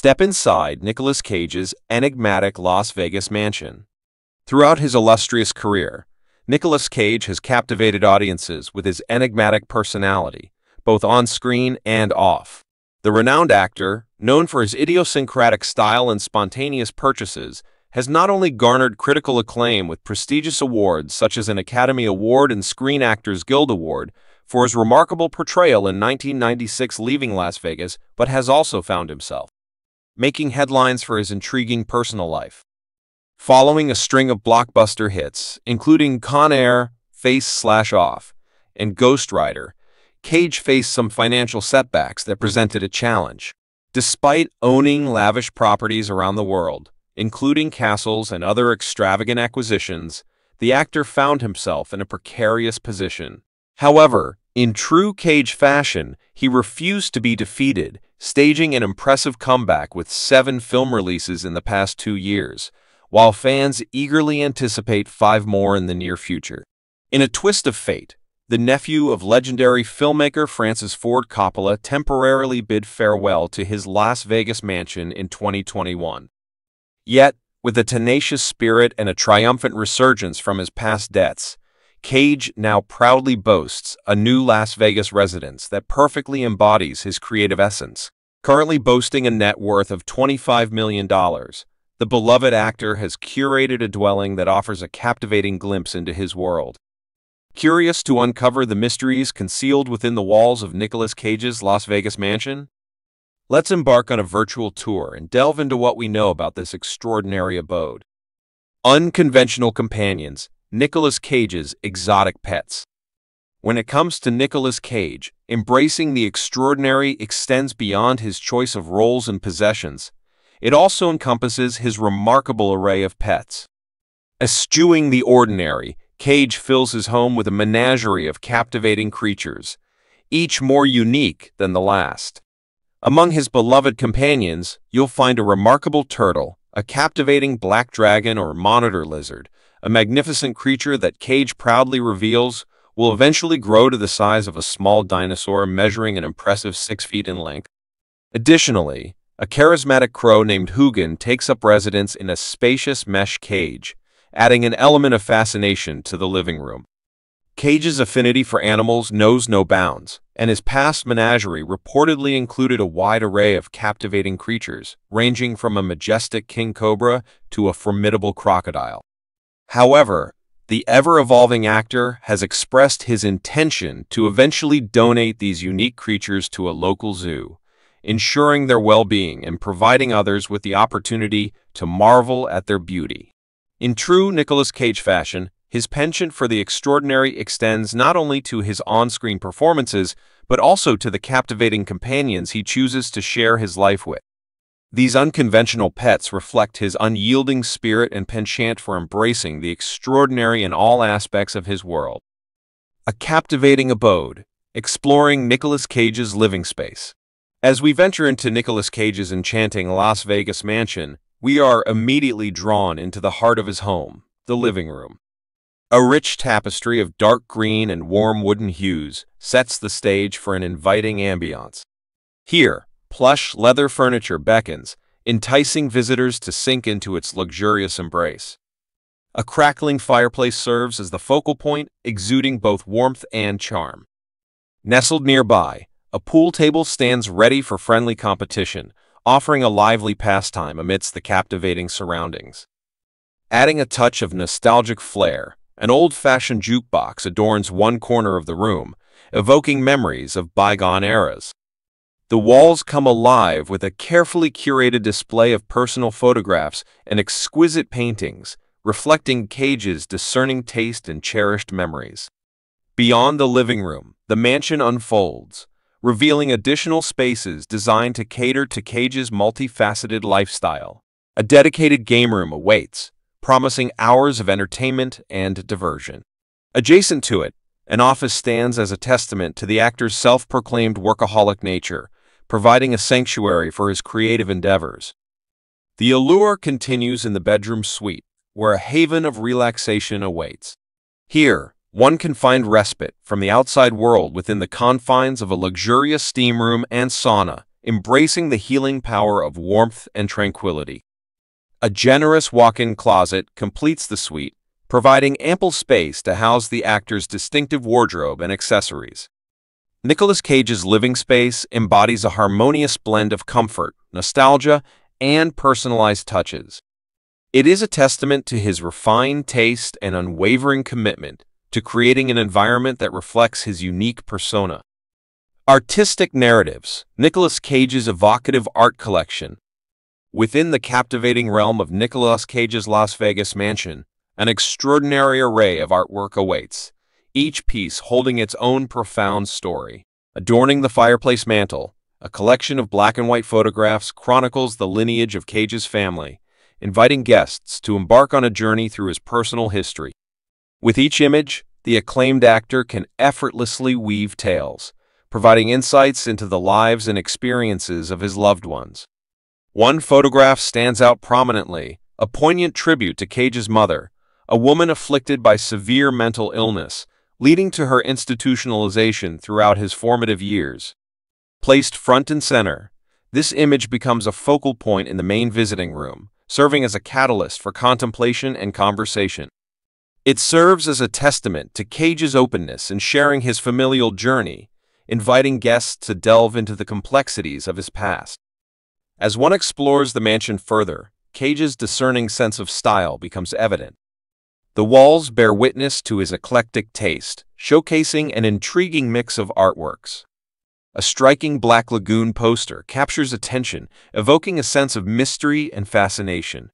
Step inside Nicolas Cage's enigmatic Las Vegas mansion. Throughout his illustrious career, Nicolas Cage has captivated audiences with his enigmatic personality, both on screen and off. The renowned actor, known for his idiosyncratic style and spontaneous purchases, has not only garnered critical acclaim with prestigious awards such as an Academy Award and Screen Actors Guild Award for his remarkable portrayal in 1996 Leaving Las Vegas, but has also found himself making headlines for his intriguing personal life. Following a string of blockbuster hits, including Con Air, Face Slash Off, and Ghost Rider, Cage faced some financial setbacks that presented a challenge. Despite owning lavish properties around the world, including castles and other extravagant acquisitions, the actor found himself in a precarious position. However, in true Cage fashion, he refused to be defeated, staging an impressive comeback with seven film releases in the past two years, while fans eagerly anticipate five more in the near future. In a twist of fate, the nephew of legendary filmmaker Francis Ford Coppola temporarily bid farewell to his Las Vegas mansion in 2021. Yet, with a tenacious spirit and a triumphant resurgence from his past debts, Cage now proudly boasts a new Las Vegas residence that perfectly embodies his creative essence. Currently boasting a net worth of $25 million, the beloved actor has curated a dwelling that offers a captivating glimpse into his world. Curious to uncover the mysteries concealed within the walls of Nicolas Cage's Las Vegas mansion? Let's embark on a virtual tour and delve into what we know about this extraordinary abode. Unconventional companions, Nicolas Cage's exotic pets. When it comes to Nicolas Cage, embracing the extraordinary extends beyond his choice of roles and possessions. It also encompasses his remarkable array of pets. Eschewing the ordinary, Cage fills his home with a menagerie of captivating creatures, each more unique than the last. Among his beloved companions, you'll find a remarkable turtle, a captivating black dragon or monitor lizard, a magnificent creature that Cage proudly reveals will eventually grow to the size of a small dinosaur measuring an impressive six feet in length. Additionally, a charismatic crow named Hugin takes up residence in a spacious mesh cage, adding an element of fascination to the living room. Cage's affinity for animals knows no bounds, and his past menagerie reportedly included a wide array of captivating creatures, ranging from a majestic king cobra to a formidable crocodile. However, the ever-evolving actor has expressed his intention to eventually donate these unique creatures to a local zoo, ensuring their well-being and providing others with the opportunity to marvel at their beauty. In true Nicolas Cage fashion, his penchant for the extraordinary extends not only to his on-screen performances, but also to the captivating companions he chooses to share his life with. These unconventional pets reflect his unyielding spirit and penchant for embracing the extraordinary in all aspects of his world. A captivating abode, exploring Nicolas Cage's living space. As we venture into Nicolas Cage's enchanting Las Vegas mansion, we are immediately drawn into the heart of his home, the living room. A rich tapestry of dark green and warm wooden hues sets the stage for an inviting ambiance. Here, Plush leather furniture beckons, enticing visitors to sink into its luxurious embrace. A crackling fireplace serves as the focal point, exuding both warmth and charm. Nestled nearby, a pool table stands ready for friendly competition, offering a lively pastime amidst the captivating surroundings. Adding a touch of nostalgic flair, an old-fashioned jukebox adorns one corner of the room, evoking memories of bygone eras. The walls come alive with a carefully curated display of personal photographs and exquisite paintings, reflecting Cage's discerning taste and cherished memories. Beyond the living room, the mansion unfolds, revealing additional spaces designed to cater to Cage's multifaceted lifestyle. A dedicated game room awaits, promising hours of entertainment and diversion. Adjacent to it, an office stands as a testament to the actor's self-proclaimed workaholic nature, providing a sanctuary for his creative endeavors. The allure continues in the bedroom suite, where a haven of relaxation awaits. Here, one can find respite from the outside world within the confines of a luxurious steam room and sauna, embracing the healing power of warmth and tranquility. A generous walk-in closet completes the suite, providing ample space to house the actor's distinctive wardrobe and accessories. Nicolas Cage's living space embodies a harmonious blend of comfort, nostalgia, and personalized touches. It is a testament to his refined taste and unwavering commitment to creating an environment that reflects his unique persona. Artistic Narratives Nicolas Cage's evocative art collection. Within the captivating realm of Nicolas Cage's Las Vegas mansion, an extraordinary array of artwork awaits, each piece holding its own profound story. Adorning the fireplace mantel, a collection of black and white photographs chronicles the lineage of Cage's family, inviting guests to embark on a journey through his personal history. With each image, the acclaimed actor can effortlessly weave tales, providing insights into the lives and experiences of his loved ones. One photograph stands out prominently, a poignant tribute to Cage's mother, a woman afflicted by severe mental illness, leading to her institutionalization throughout his formative years. Placed front and center, this image becomes a focal point in the main visiting room, serving as a catalyst for contemplation and conversation. It serves as a testament to Cage's openness in sharing his familial journey, inviting guests to delve into the complexities of his past. As one explores the mansion further, Cage's discerning sense of style becomes evident. The walls bear witness to his eclectic taste, showcasing an intriguing mix of artworks. A striking Black Lagoon poster captures attention, evoking a sense of mystery and fascination.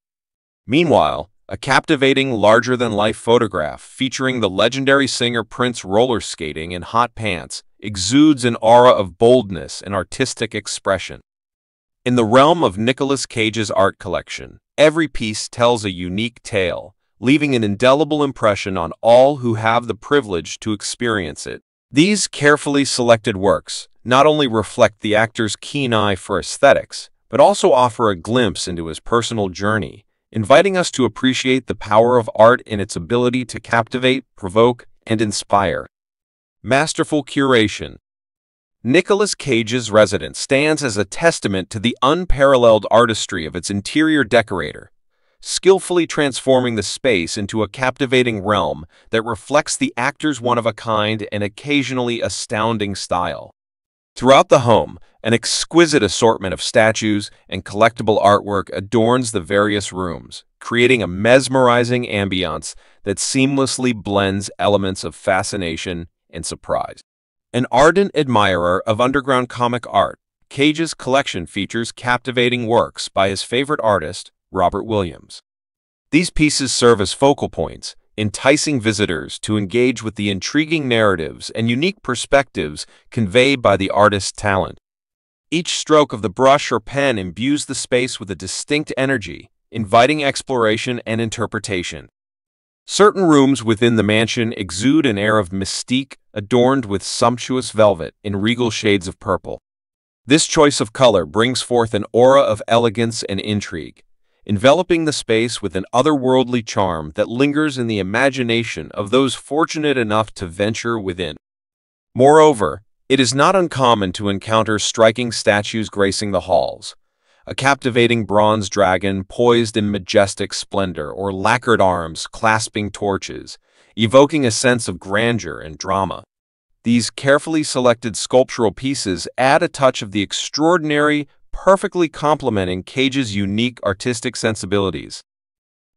Meanwhile, a captivating larger-than-life photograph featuring the legendary singer Prince roller skating in hot pants exudes an aura of boldness and artistic expression. In the realm of Nicolas Cage's art collection, every piece tells a unique tale, leaving an indelible impression on all who have the privilege to experience it. These carefully selected works not only reflect the actor's keen eye for aesthetics, but also offer a glimpse into his personal journey, inviting us to appreciate the power of art in its ability to captivate, provoke, and inspire. Masterful Curation Nicolas Cage's residence stands as a testament to the unparalleled artistry of its interior decorator, skillfully transforming the space into a captivating realm that reflects the actor's one-of-a-kind and occasionally astounding style. Throughout the home, an exquisite assortment of statues and collectible artwork adorns the various rooms, creating a mesmerizing ambiance that seamlessly blends elements of fascination and surprise. An ardent admirer of underground comic art, Cage's collection features captivating works by his favorite artist, Robert Williams. These pieces serve as focal points, enticing visitors to engage with the intriguing narratives and unique perspectives conveyed by the artist's talent. Each stroke of the brush or pen imbues the space with a distinct energy, inviting exploration and interpretation. Certain rooms within the mansion exude an air of mystique, adorned with sumptuous velvet in regal shades of purple. This choice of color brings forth an aura of elegance and intrigue, enveloping the space with an otherworldly charm that lingers in the imagination of those fortunate enough to venture within. Moreover, it is not uncommon to encounter striking statues gracing the halls, a captivating bronze dragon poised in majestic splendor or lacquered arms clasping torches, evoking a sense of grandeur and drama. These carefully selected sculptural pieces add a touch of the extraordinary perfectly complementing Cage's unique artistic sensibilities.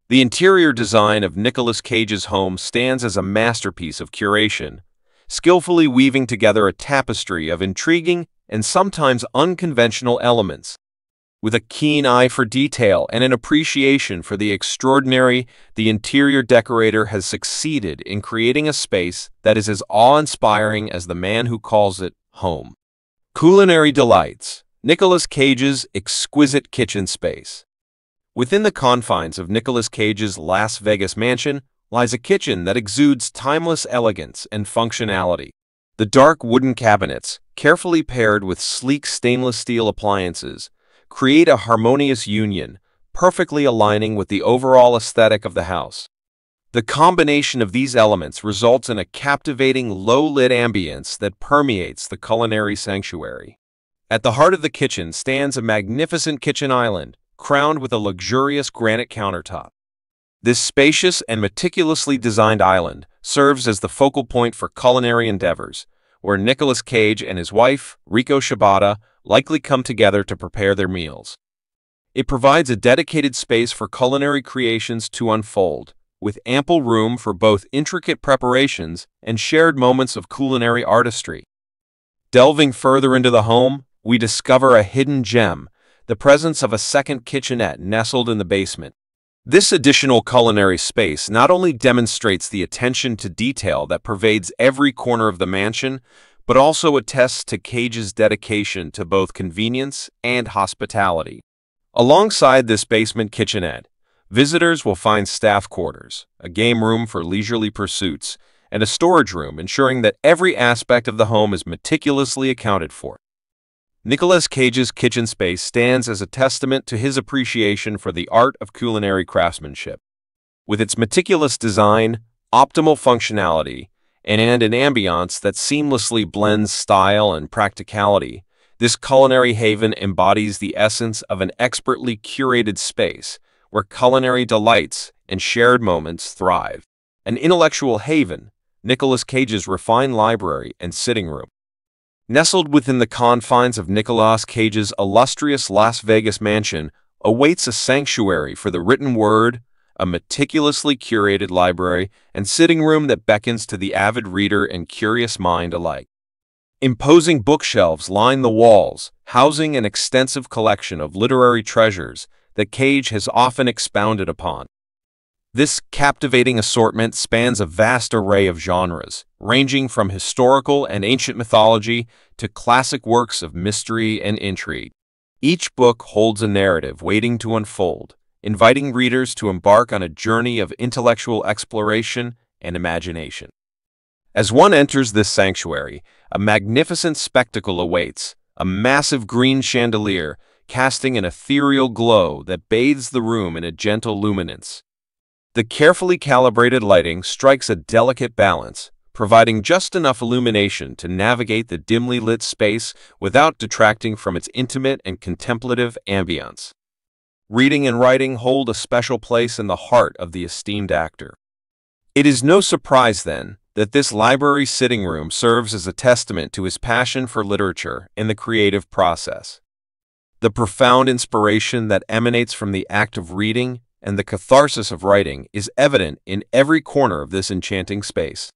The interior design of Nicolas Cage's home stands as a masterpiece of curation, skillfully weaving together a tapestry of intriguing and sometimes unconventional elements. With a keen eye for detail and an appreciation for the extraordinary, the interior decorator has succeeded in creating a space that is as awe-inspiring as the man who calls it home. Culinary Delights Nicolas Cage's exquisite kitchen space. Within the confines of Nicolas Cage's Las Vegas mansion lies a kitchen that exudes timeless elegance and functionality. The dark wooden cabinets, carefully paired with sleek stainless steel appliances, create a harmonious union, perfectly aligning with the overall aesthetic of the house. The combination of these elements results in a captivating low-lit ambience that permeates the culinary sanctuary. At the heart of the kitchen stands a magnificent kitchen island, crowned with a luxurious granite countertop. This spacious and meticulously designed island serves as the focal point for culinary endeavors, where Nicolas Cage and his wife, Riko Shibata, likely come together to prepare their meals. It provides a dedicated space for culinary creations to unfold, with ample room for both intricate preparations and shared moments of culinary artistry. Delving further into the home, we discover a hidden gem, the presence of a second kitchenette nestled in the basement. This additional culinary space not only demonstrates the attention to detail that pervades every corner of the mansion, but also attests to Cage's dedication to both convenience and hospitality. Alongside this basement kitchenette, visitors will find staff quarters, a game room for leisurely pursuits, and a storage room ensuring that every aspect of the home is meticulously accounted for. Nicolas Cage's kitchen space stands as a testament to his appreciation for the art of culinary craftsmanship. With its meticulous design, optimal functionality, and an ambiance that seamlessly blends style and practicality, this culinary haven embodies the essence of an expertly curated space where culinary delights and shared moments thrive. An intellectual haven, Nicolas Cage's refined library and sitting room, Nestled within the confines of Nicolas Cage's illustrious Las Vegas mansion awaits a sanctuary for the written word, a meticulously curated library, and sitting room that beckons to the avid reader and curious mind alike. Imposing bookshelves line the walls, housing an extensive collection of literary treasures that Cage has often expounded upon. This captivating assortment spans a vast array of genres, ranging from historical and ancient mythology to classic works of mystery and intrigue. Each book holds a narrative waiting to unfold, inviting readers to embark on a journey of intellectual exploration and imagination. As one enters this sanctuary, a magnificent spectacle awaits, a massive green chandelier casting an ethereal glow that bathes the room in a gentle luminance. The carefully calibrated lighting strikes a delicate balance, providing just enough illumination to navigate the dimly lit space without detracting from its intimate and contemplative ambience. Reading and writing hold a special place in the heart of the esteemed actor. It is no surprise, then, that this library sitting room serves as a testament to his passion for literature and the creative process. The profound inspiration that emanates from the act of reading and the catharsis of writing is evident in every corner of this enchanting space.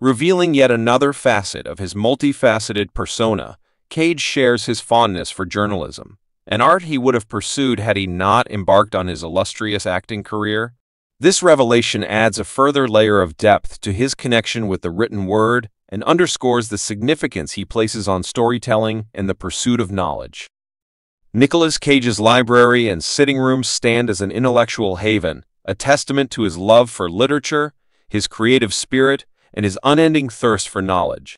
Revealing yet another facet of his multifaceted persona, Cage shares his fondness for journalism, an art he would have pursued had he not embarked on his illustrious acting career. This revelation adds a further layer of depth to his connection with the written word and underscores the significance he places on storytelling and the pursuit of knowledge. Nicolas Cage's library and sitting room stand as an intellectual haven, a testament to his love for literature, his creative spirit, and his unending thirst for knowledge.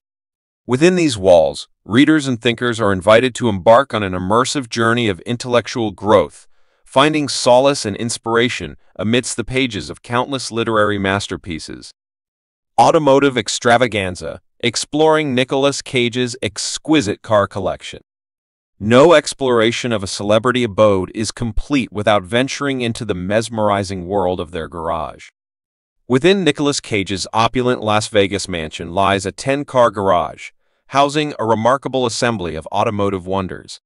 Within these walls, readers and thinkers are invited to embark on an immersive journey of intellectual growth, finding solace and inspiration amidst the pages of countless literary masterpieces. Automotive Extravaganza, exploring Nicolas Cage's exquisite car collection. No exploration of a celebrity abode is complete without venturing into the mesmerizing world of their garage. Within Nicolas Cage's opulent Las Vegas mansion lies a 10-car garage, housing a remarkable assembly of automotive wonders.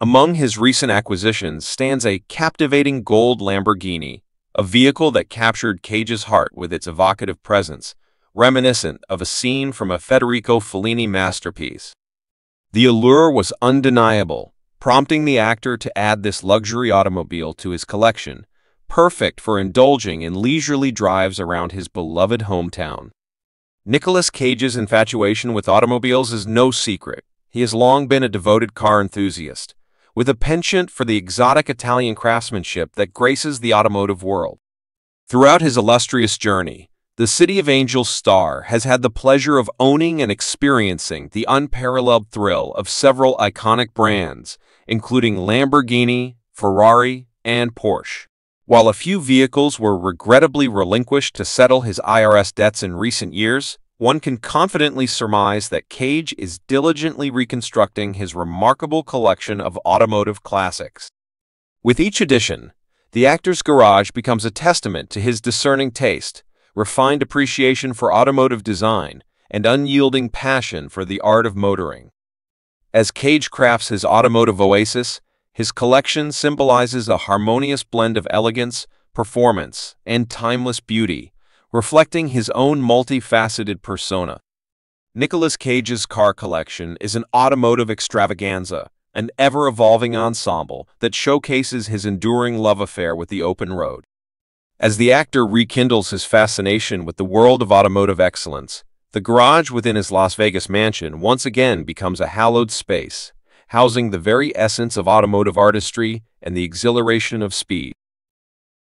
Among his recent acquisitions stands a captivating gold Lamborghini, a vehicle that captured Cage's heart with its evocative presence, reminiscent of a scene from a Federico Fellini masterpiece. The allure was undeniable, prompting the actor to add this luxury automobile to his collection, perfect for indulging in leisurely drives around his beloved hometown. Nicolas Cage's infatuation with automobiles is no secret. He has long been a devoted car enthusiast, with a penchant for the exotic Italian craftsmanship that graces the automotive world. Throughout his illustrious journey, the City of Angels star has had the pleasure of owning and experiencing the unparalleled thrill of several iconic brands, including Lamborghini, Ferrari, and Porsche. While a few vehicles were regrettably relinquished to settle his IRS debts in recent years, one can confidently surmise that Cage is diligently reconstructing his remarkable collection of automotive classics. With each edition, the actor's garage becomes a testament to his discerning taste, refined appreciation for automotive design, and unyielding passion for the art of motoring. As Cage crafts his automotive oasis, his collection symbolizes a harmonious blend of elegance, performance, and timeless beauty, reflecting his own multifaceted persona. Nicolas Cage's car collection is an automotive extravaganza, an ever-evolving ensemble that showcases his enduring love affair with the open road. As the actor rekindles his fascination with the world of automotive excellence, the garage within his Las Vegas mansion once again becomes a hallowed space, housing the very essence of automotive artistry and the exhilaration of speed.